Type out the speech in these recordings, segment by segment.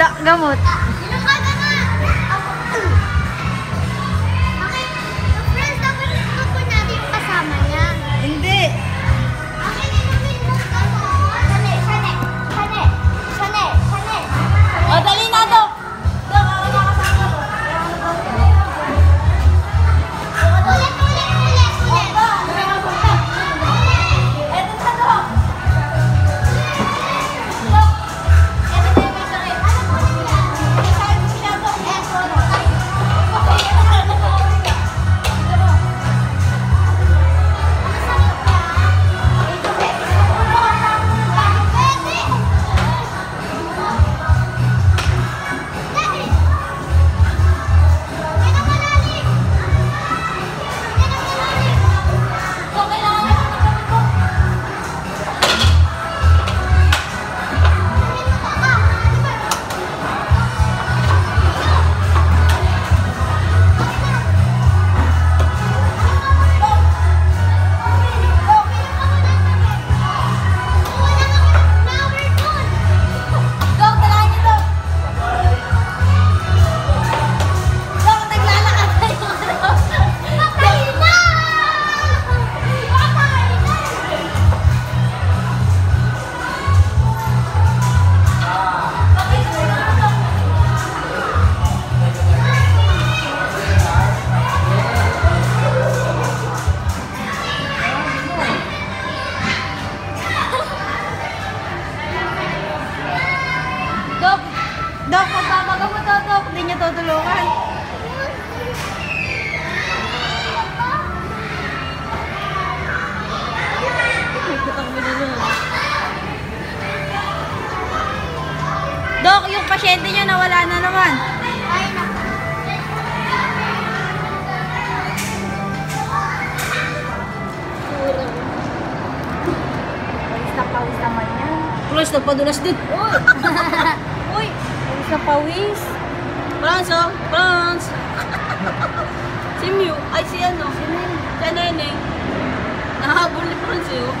Dok, gamot. Dok. Hindi niya tutulungan. Dok, yung pasyente niya nawala na naman. Pawis na pawis naman yan. Plus, nagpadulas din. Uy! Uy! Pawis na pawis. Franz, oh. Franz. si Mew. Ay, si ano. Si Neneng. Nahabol ni Franz, eh, oh.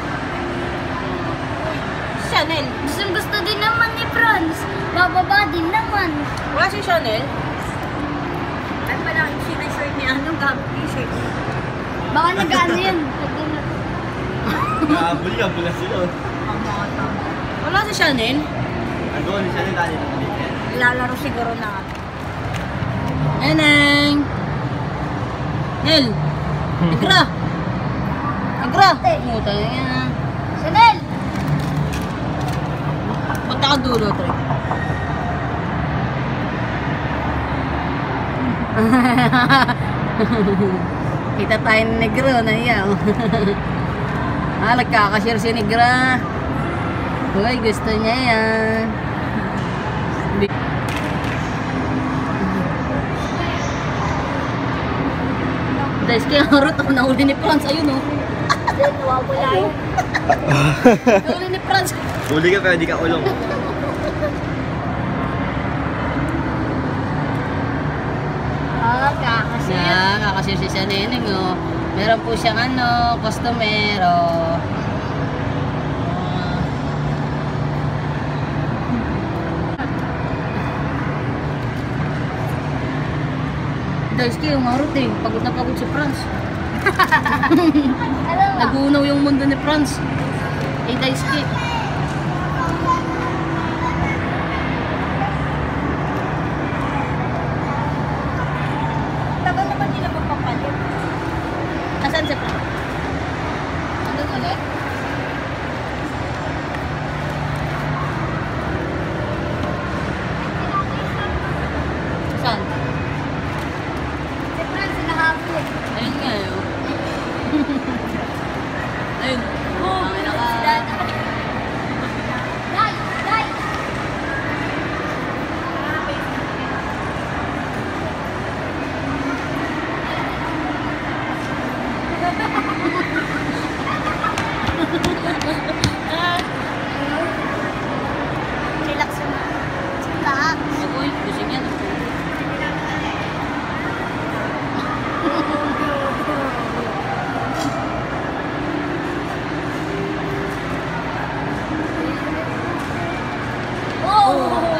Chanel. Gustong gusto din naman ni Franz. Bababa din naman. Wala si Chanel. Ay pala yung shirt ni ano, gamit t-shirt. Baka nag-ano yan. Nakabuli ka, bula sila. Wala si Chanel. Nandun siya nila dali ng Lalaro siguro na. Neneng. Nel. Negra. Negra. Puta nga. Chanel! Punta ka dulo, Tre. Kita tayo ni Negro na iyaw. ah, nagkakashare si Negra. Uy, gusto niya yan. Dahil kaya harot ako nahuli ni Franz. Ayun oh. Nawawala yun. Nahuli ni Franz. Huli ka pero di ka ulong. Ah, kakasya. Na, kakashare si siya neneng oh. Meron po siyang ano, customer oh. Daisuke, umarot eh. Pagod na pagod si mo, Nagunaw yung mundo ni Franz. Eh, Daisuke. Oh.